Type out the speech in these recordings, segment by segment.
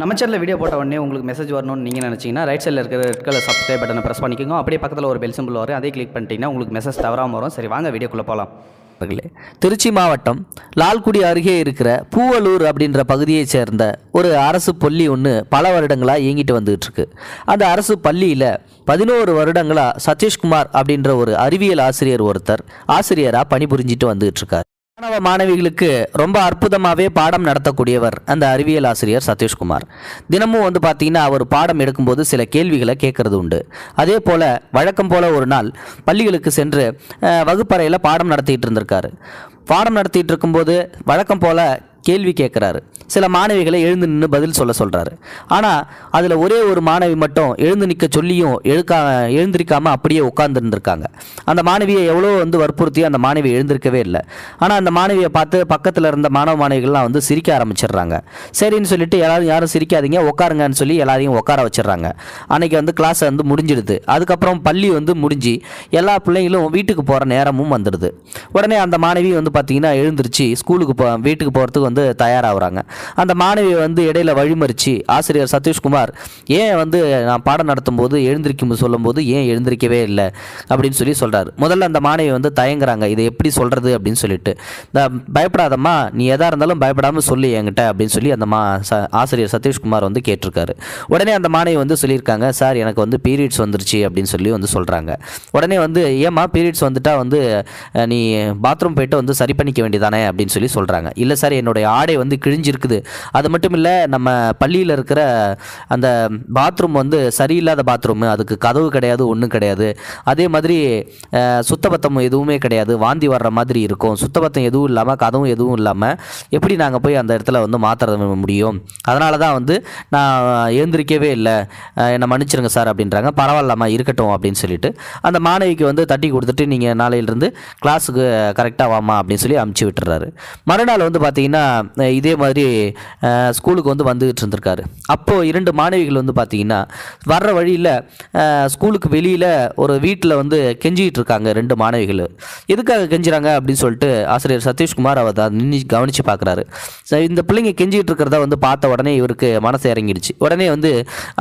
நம்ம சேனலில் வீடியோ போட்ட உடனே உங்களுக்கு மெசேஜ் வரணும்னு நீங்கள் நினச்சிங்கன்னா ரைட் சைடில் இருக்கிற ரெட் கலர் சப்ஸ்கிரைப் பட்டனை ப்ரெஸ் பண்ணிக்கோங்க. அப்படியே பக்கத்தில் ஒரு பெல் சிம்பிள் வரும். அதே கிளிக் பண்ணிட்டீங்கன்னா உங்களுக்கு மெசேஜ் தவறாமல் வரும். சரி வாங்க வீடியோக்குள்ளே போகலாம் திருச்சி மாவட்டம் லால்குடி அருகே இருக்கிற பூவலூர் அப்படின்ற பகுதியைச் சேர்ந்த ஒரு அரசு பள்ளி ஒன்று பல வருடங்களாக இயங்கிட்டு வந்துகிட்டு இருக்கு. அந்த அரசு பள்ளியில் பதினோரு வருடங்களாக சதீஷ்குமார் அப்படின்ற ஒரு அறிவியல் ஆசிரியர் ஒருத்தர் ஆசிரியராக பணிபுரிஞ்சிட்டு வந்துகிட்டு இருக்கார். மாணவ மாணவிகளுக்கு ரொம்ப அற்புதமாகவே பாடம் நடத்தக்கூடியவர் அந்த அறிவியல் ஆசிரியர் சதீஷ்குமார். தினமும் வந்து பார்த்தீங்கன்னா அவர் பாடம் எடுக்கும்போது சில கேள்விகளை கேட்கறது உண்டு. அதே போல் வழக்கம் போல் ஒரு நாள் பள்ளிகளுக்கு சென்று வகுப்பறையில் பாடம் நடத்திட்டு இருந்திருக்காரு. பாடம் நடத்திட்டு இருக்கும்போது வழக்கம் போல் கேள்வி கேட்குறாரு. சில மாணவிகளை எழுந்து நின்று பதில் சொல்ல சொல்கிறாரு ஆனால் அதில் ஒரே ஒரு மாணவி மட்டும் எழுந்து நிற்க சொல்லியும் எழுக்கா எழுந்திருக்காமல் அப்படியே உட்காந்துருந்துருக்காங்க அந்த மாணவியை எவ்வளோ வந்து வற்புறுத்தி அந்த மாணவி எழுந்திருக்கவே இல்லை. ஆனால் அந்த மாணவியை பார்த்து பக்கத்தில் இருந்த மாணவ மாணவிகள்லாம் வந்து சிரிக்க ஆரம்பிச்சிடுறாங்க. சரின்னு சொல்லிட்டு எல்லாரும் யாரும் சிரிக்காதீங்க உட்காருங்கன்னு சொல்லி எல்லாரையும் உட்கார வச்சிடுறாங்க. அன்றைக்கி வந்து கிளாஸ் வந்து முடிஞ்சிடுது. அதுக்கப்புறம் பள்ளி வந்து முடிஞ்சு எல்லா பிள்ளைங்களும் வீட்டுக்கு போகிற நேரமும் வந்துடுது. உடனே அந்த மாணவி வந்து பார்த்தீங்கன்னா எழுந்திருச்சு ஸ்கூலுக்கு போ வீட்டுக்கு போகிறதுக்கு வந்து வந்து தயாராகிறாங்க. அந்த மாணவியை வந்து இடையில வழிமறிச்சு ஆசிரியர் சதீஷ்குமார் ஏன் வந்து நான் பாடம் நடத்தும் போது எழுந்திருக்கும் சொல்லும்போது ஏன் எழுந்திருக்கவே இல்லை? அப்படின்னு சொல்லி சொல்கிறார் முதல்ல அந்த மாணவி வந்து தயங்குறாங்க இதை எப்படி சொல்கிறது அப்படின்னு சொல்லிட்டு. இந்த பயப்படாதம்மா நீ எதாக இருந்தாலும் பயப்படாமல் சொல்லி என்கிட்ட அப்படின்னு சொல்லி அந்த மா ச ஆசிரியர் சதீஷ்குமார் வந்து கேட்டிருக்காரு. உடனே அந்த மாணவி வந்து சொல்லியிருக்காங்க சார் எனக்கு வந்து பீரியட்ஸ் வந்துருச்சு அப்படின்னு சொல்லி வந்து சொல்கிறாங்க உடனே வந்து ஏம்மா பீரியட்ஸ் வந்துட்டால் வந்து நீ பாத்ரூம் போயிட்டு வந்து சரி பண்ணிக்க வேண்டியதானே? அப்படின்னு சொல்லி சொல்கிறாங்க இல்லை சார் என்னுடைய ஆடை வந்து கிழிஞ்சிருக்குது. அது மட்டும் இல்லை நம்ம பள்ளியில் இருக்கிற அந்த பாத்ரூம் வந்து சரியில்லாத பாத்ரூம் அதுக்கு கதவு கிடையாது ஒன்றும் கிடையாது. அதே மாதிரி சுத்தபத்தம் எதுவுமே கிடையாது. வாந்தி வர்ற மாதிரி இருக்கும். சுத்தபத்தம் எதுவும் இல்லாமல் கதவும் எதுவும் இல்லாமல் எப்படி நாங்கள் போய் அந்த இடத்துல வந்து மாற்றுறது முடியும்? அதனால தான் வந்து நான் எழுந்திருக்கவே இல்லை. என்னை மன்னிச்சிருங்க சார் அப்படின்றாங்க. பரவாயில்லாமா இருக்கட்டும் அப்படின்னு சொல்லிட்டு அந்த மாணவிக்கு வந்து தட்டி கொடுத்துட்டு நீங்கள் நாளையிலிருந்து கிளாஸுக்கு கரெக்டாக வாமா அப்படின்னு சொல்லி அமுச்சு விட்டுறாரு. மறுநாள் வந்து பார்த்தீங்கன்னா இதே மாதிரி ஸ்கூலுக்கு வந்து வந்துகிட்டு இருந்திருக்காரு. அப்போது இரண்டு மாணவிகள் வந்து பார்த்தீங்கன்னா வர்ற வழியில் ஸ்கூலுக்கு வெளியில் ஒரு வீட்டில் வந்து கெஞ்சிக்கிட்டு இருக்காங்க ரெண்டு மாணவிகள். எதுக்காக கெஞ்சுறாங்க அப்படின்னு சொல்லிட்டு ஆசிரியர் சதீஷ்குமார் அவர் அதை நின்று கவனித்து பார்க்குறாரு இந்த பிள்ளைங்க கெஞ்சிக்கிட்டு இருக்கிறத வந்து பார்த்த உடனே இவருக்கு மனசு இறங்கிடுச்சு. உடனே வந்து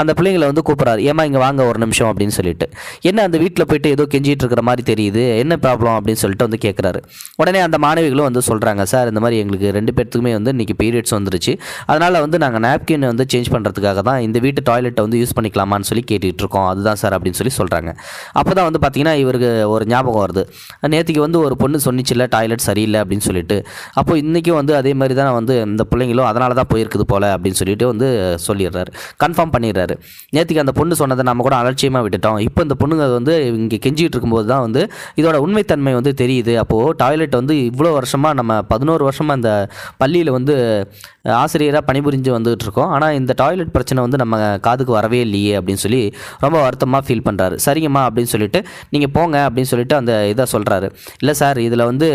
அந்த பிள்ளைங்களை வந்து கூப்பிட்றாரு. ஏமா இங்கே வாங்க ஒரு நிமிஷம் அப்படின்னு சொல்லிட்டு. என்ன அந்த வீட்டில் போயிட்டு ஏதோ கெஞ்சிக்கிட்டு இருக்கிற மாதிரி தெரியுது. என்ன ப்ராப்ளம் அப்படின்னு சொல்லிட்டு வந்து கேட்குறாரு உடனே அந்த மாணவிகளும் வந்து சொல்கிறாங்க சார் இந்த மாதிரி எங்களுக்கு ரெண்டு பேர்த்துக்குமே வந்து இன்றைக்கி பீரியட்ஸ் வந்துருச்சு. அதனால் வந்து நாங்கள் நாப்கின் வந்து சேஞ்ச் பண்ணுறதுக்காக தான் இந்த வீட்டு டாய்லெட்டை வந்து யூஸ் பண்ணிக்கலாமான்னு சொல்லி கேட்டுட்டு இருக்கோம் அதுதான் சார் அப்படின்னு சொல்லி சொல்கிறாங்க அப்போ தான் வந்து பார்த்தீங்கன்னா இவருக்கு ஒரு ஞாபகம் வருது. நேற்றுக்கு வந்து ஒரு பொண்ணு சொன்னிச்சில்ல டாய்லெட் சரியில்லை அப்படின்னு சொல்லிட்டு. அப்போ இன்றைக்கும் வந்து அதே மாதிரி தான் வந்து இந்த பிள்ளைங்களும் அதனால தான் போயிருக்குது போல் அப்படின்னு சொல்லிட்டு வந்து சொல்லிடுறாரு. கன்ஃபார்ம் பண்ணிடுறாரு. நேற்றுக்கு அந்த பொண்ணு சொன்னதை நம்ம கூட அலட்சியமாக விட்டுட்டோம். இப்போ இந்த பொண்ணுங்க வந்து இங்கே கெஞ்சிகிட்டு இருக்கும்போது தான் வந்து இதோட உண்மைத்தன்மை வந்து தெரியுது. அப்போது டாய்லெட் வந்து இவ்வளோ வருஷமாக நம்ம பதினோரு வருஷமாக அந்த பள்ளியில் வந்து ஆசிரியராக பணிபுரிஞ்சு வந்துகிட்டு இருக்கோம் ஆனால் இந்த டாய்லெட் பிரச்சனை வந்து நம்ம காதுக்கு வரவே இல்லையே அப்படின்னு சொல்லி ரொம்ப வருத்தமாக ஃபீல் பண்ணுறாரு சரிங்கம்மா அப்படின்னு சொல்லிட்டு நீங்கள் போங்க அப்படின்னு சொல்லிட்டு அந்த இதை சொல்கிறாரு இல்லை சார் இதில் வந்து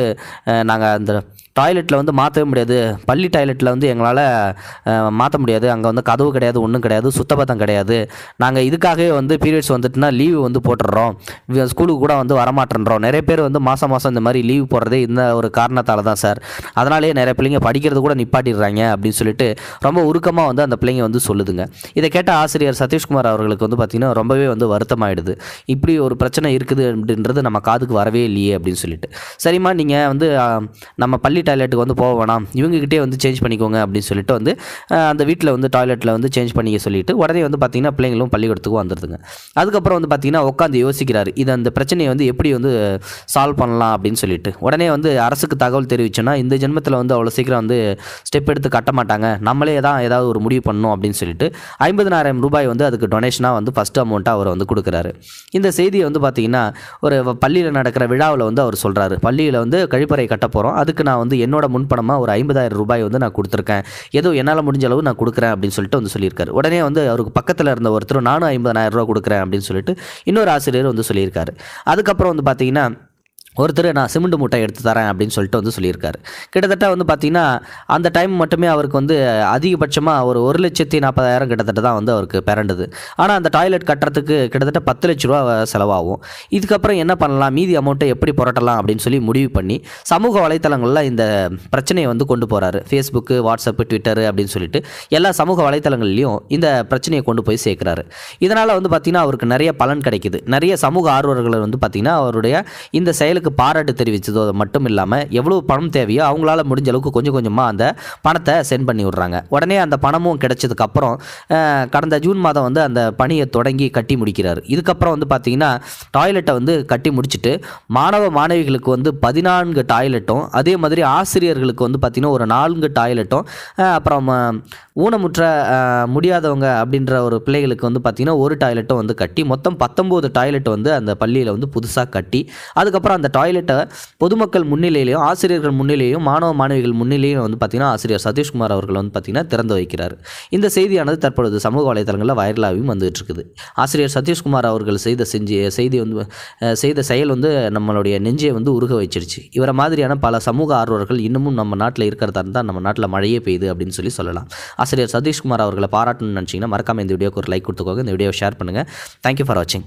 நாங்கள் அந்த டாய்லெட்டில் வந்து மாற்றவே முடியாது. பள்ளி டாய்லெட்டில் வந்து எங்களால் மாற்ற முடியாது. அங்கே வந்து கதவு கிடையாது ஒன்றும் கிடையாது சுத்தபத்தம் கிடையாது. நாங்கள் இதுக்காகவே வந்து பீரியட்ஸ் வந்துட்டுனா லீவு வந்து போட்டுடுறோம். ஸ்கூலுக்கு கூட வந்து வரமாட்டேன்றோம். நிறைய பேர் வந்து மாதம் மாதம் இந்த மாதிரி லீவு போடுறதே இந்த ஒரு காரணத்தால் தான் சார். அதனாலேயே நிறைய பிள்ளைங்க படிக்கிறது கூட நிப்பாட்டிடுறாங்க அப்படின்னு சொல்லிட்டு ரொம்ப உருக்கமாக வந்து அந்த பிள்ளைங்க வந்து சொல்லுதுங்க. இதை கேட்ட ஆசிரியர் சதீஷ்குமார் அவர்களுக்கு வந்து பார்த்திங்கன்னா ரொம்பவே வந்து வருத்தமாயிடுது. இப்படி ஒரு பிரச்சனை இருக்குது அப்படின்றது நம்ம காதுக்கு வரவே இல்லையே அப்படின்னு சொல்லிட்டு. சரிம்மா நீங்கள் வந்து நம்ம பள்ளி டாய்லெட்டுக்கு வந்து போக வேணாம். இவங்ககிட்டே வந்து சேஞ்ச் பண்ணிக்கோங்க அப்படின்னு சொல்லிட்டு வந்து அந்த வீட்டில் வந்து டாய்லெட்டில் வந்து சேஞ்ச் பண்ணிக்க சொல்லிட்டு உடனே வந்து பார்த்திங்கன்னா பிள்ளைங்களும் பள்ளிக்கூடத்துக்கு வந்துடுதுங்க அதுக்கப்புறம் வந்து பார்த்திங்கன்னா உட்காந்து யோசிக்கிறாரு. இது அந்த பிரச்சனையை வந்து எப்படி வந்து சால்வ் பண்ணலாம் அப்படின்னு சொல்லிட்டு. உடனே வந்து அரசுக்கு தகவல் தெரிவிச்சோன்னா இந்த ஜென்மத்தில் வந்து அவ்வளோ சீக்கிரம் வந்து ஸ்டெப் எடுத்து கட்ட மாட்டாங்க. நம்மளே தான் ஏதாவது ஒரு முடிவு பண்ணணும் அப்படின்னு சொல்லிட்டு ஐம்பதினாயிரம் ரூபாய் வந்து அதுக்கு டொனேஷனாக வந்து ஃபஸ்ட் அமௌண்ட்டாக அவர் வந்து கொடுக்குறாரு. இந்த செய்தியை வந்து பார்த்திங்கன்னா ஒரு பள்ளியில் நடக்கிற விழாவில் வந்து அவர் சொல்கிறாரு பள்ளியில் வந்து கழிப்பறை கட்ட போகிறோம் அதுக்கு நான் வந்து என்னோட முன்பணமாக ஒரு ஐம்பதாயிரம் ரூபாய் வந்து நான் கொடுத்துருக்கேன். ஏதோ என்னால் முடிஞ்ச அளவு நான் கொடுக்குறேன் அப்படின்னு சொல்லிட்டு வந்து சொல்லியிருக்காரு. உடனே வந்து அவருக்கு பக்கத்தில் இருந்த ஒருத்தர் நானும் ஐம்பதாயிரம் ரூபா கொடுக்குறேன் அப்படின்னு சொல்லிட்டு இன்னொரு ஆசிரியர் வந்து சொல்லியிருக்காரு. அதுக்கப்புறம் வந்து பார்த்தீங்கன்னா ஒருத்தர் நான் சிமெண்ட் மூட்டை எடுத்து தரேன் அப்படின்னு சொல்லிட்டு வந்து சொல்லியிருக்காரு. கிட்டத்தட்ட வந்து பார்த்திங்கன்னா அந்த டைம் மட்டுமே அவருக்கு வந்து அதிகபட்சமாக ஒரு ஒரு லட்சத்தி நாற்பதாயிரம் கிட்டத்தட்ட தான் வந்து அவருக்கு பிறண்டது ஆனால் அந்த டாய்லெட் கட்டுறதுக்கு கிட்டத்தட்ட பத்து லட்ச ரூபா செலவாகும். இதுக்கப்புறம் என்ன பண்ணலாம்? மீதி அமௌண்ட்டை எப்படி புரட்டலாம் அப்படின்னு சொல்லி முடிவு பண்ணி சமூக வலைத்தளங்களில் இந்த பிரச்சனையை வந்து கொண்டு போகிறாரு ஃபேஸ்புக்கு வாட்ஸ்அப்பு ட்விட்டரு அப்படின்னு சொல்லிட்டு எல்லா சமூக வலைத்தளங்கள்லையும் இந்த பிரச்சனையை கொண்டு போய் சேர்க்குறாரு. இதனால் வந்து பார்த்திங்கன்னா அவருக்கு நிறைய பலன் கிடைக்குது. நிறைய சமூக ஆர்வலர்கள் வந்து பார்த்திங்கன்னா அவருடைய இந்த செயலுக்கு பாராட்டு தெரிவித்ததோ மட்டும் இல்லாமல் எவ்வளோ பணம் தேவையோ அவங்களால முடிஞ்ச அளவுக்கு கொஞ்சம் கொஞ்சமாக அந்த பணத்தை சென்ட் பண்ணி விட்றாங்க. உடனே அந்த பணமும் கிடைச்சதுக்கப்புறம் கடந்த ஜூன் மாதம் வந்து அந்த பணியை தொடங்கி கட்டி முடிக்கிறார். இதுக்கப்புறம் வந்து பார்த்திங்கன்னா டாய்லெட்டை வந்து கட்டி முடிச்சுட்டு மாணவ மாணவிகளுக்கு வந்து பதினான்கு டாய்லெட்டும் அதே மாதிரி ஆசிரியர்களுக்கு வந்து பார்த்திங்கன்னா ஒரு நான்கு டாய்லெட்டும் அப்புறம் ஊனமுற்ற முடியாதவங்க அப்படின்ற ஒரு பிள்ளைகளுக்கு வந்து பார்த்திங்கன்னா ஒரு டாய்லெட்டும் வந்து கட்டி மொத்தம் பத்தொம்போது டாய்லெட் வந்து அந்த பள்ளியில் வந்து புதுசாக கட்டி அதுக்கப்புறம் அந்த டாய்லெட்டை பொதுமக்கள் முன்னிலையிலையும் ஆசிரியர்கள் முன்னிலையும் மாணவ மாணவிகள் முன்னிலையும் வந்து பார்த்திங்கன்னா ஆசிரியர் சதீஷ்குமார் அவர்கள் வந்து பார்த்திங்கன்னா திறந்து வைக்கிறார். இந்த செய்தியானது தற்பொழுது சமூக வலைதளங்களில் வைரலாகவும் வந்துகிட்டு இருக்குது ஆசிரியர் சதீஷ்குமார் அவர்கள் செய்த செஞ்சு செய்தி வந்து செய்த செயல் வந்து நம்மளுடைய நெஞ்சை வந்து உருக வச்சிருச்சு. இவரை மாதிரியான பல சமூக ஆர்வலர்கள் இன்னமும் நம்ம நாட்டில் இருக்கிறதா இருந்தால் நம்ம நாட்டில் மழையே பெய்யுது அப்படின்னு சொல்லி சொல்லலாம். ஆசிரியர் சதீஷ்குமார் அவர்களை பாராட்டணும்னு நினச்சிங்கன்னா மறக்காமல் இந்த வீடியோக்கு ஒரு லைக் கொடுத்துக்கோங்க. இந்த வீடியோ ஷேர் பண்ணுங்கள் தேங்க்யூ ஃபார் வாட்சிங்